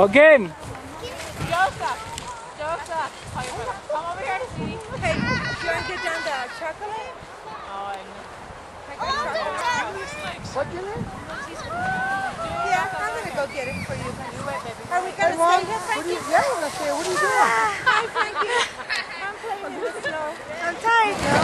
Again. Joseph. Joseph. Come over here to see. Hey, do you want to get down the chocolate? Oh, I know. Oh, chocolate. going to go get it for you. Are we going to stay here, Frankie? yeah, I want to stay. What are you doing? Hi, Frankie. I'm playing in the snow. I'm tired.